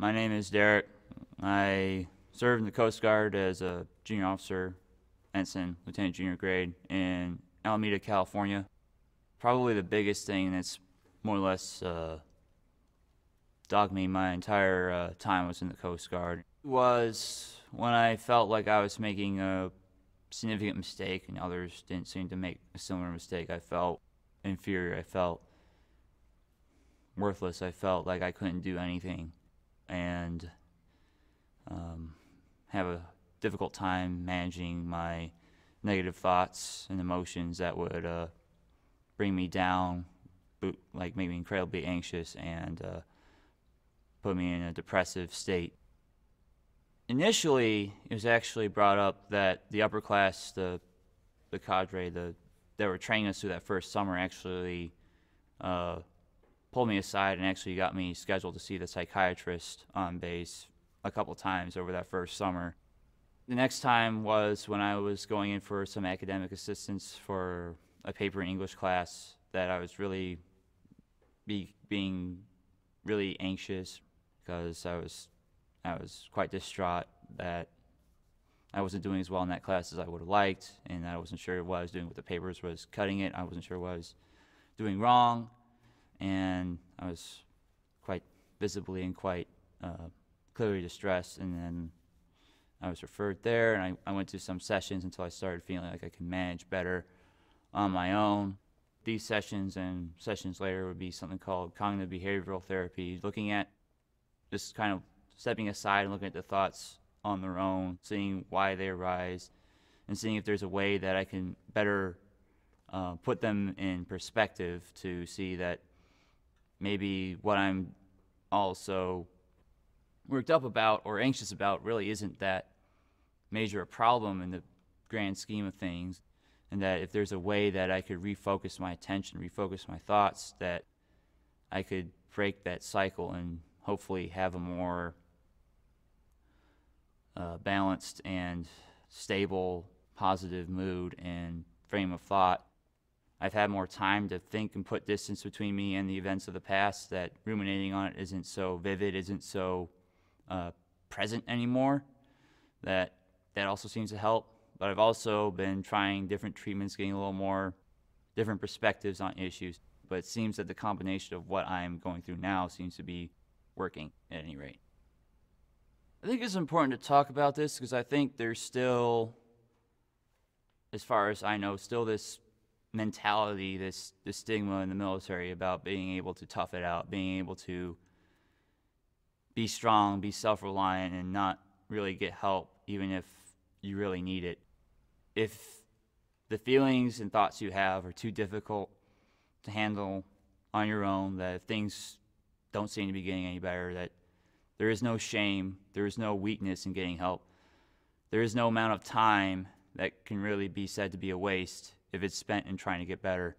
My name is Derek. I served in the Coast Guard as a junior officer, ensign, lieutenant junior grade in Alameda, California. Probably the biggest thing that's more or less uh, dogged me my entire uh, time was in the Coast Guard was when I felt like I was making a significant mistake and others didn't seem to make a similar mistake. I felt inferior. I felt worthless. I felt like I couldn't do anything and um, have a difficult time managing my negative thoughts and emotions that would uh, bring me down, like make me incredibly anxious and uh, put me in a depressive state. Initially, it was actually brought up that the upper class, the the cadre, the that were training us through that first summer, actually uh, pulled me aside and actually got me scheduled to see the psychiatrist on base a couple times over that first summer. The next time was when I was going in for some academic assistance for a paper in English class that I was really be, being really anxious because I was I was quite distraught that I wasn't doing as well in that class as I would have liked, and I wasn't sure what I was doing with the papers was cutting it. I wasn't sure what I was doing wrong, and I was quite visibly and quite uh, clearly distressed. And then I was referred there, and I, I went to some sessions until I started feeling like I could manage better on my own. These sessions and sessions later would be something called cognitive behavioral therapy, looking at just kind of stepping aside and looking at the thoughts on their own, seeing why they arise, and seeing if there's a way that I can better uh, put them in perspective to see that maybe what I'm also worked up about or anxious about really isn't that major a problem in the grand scheme of things and that if there's a way that I could refocus my attention, refocus my thoughts, that I could break that cycle and hopefully have a more uh, balanced and stable, positive mood and frame of thought. I've had more time to think and put distance between me and the events of the past that ruminating on it isn't so vivid, isn't so uh, present anymore. That that also seems to help. But I've also been trying different treatments, getting a little more different perspectives on issues. But it seems that the combination of what I'm going through now seems to be working at any rate. I think it's important to talk about this because I think there's still, as far as I know, still this mentality, this, this stigma in the military about being able to tough it out, being able to be strong, be self reliant, and not really get help, even if you really need it. If the feelings and thoughts you have are too difficult to handle on your own, that if things don't seem to be getting any better, that there is no shame, there is no weakness in getting help. There is no amount of time that can really be said to be a waste if it's spent in trying to get better.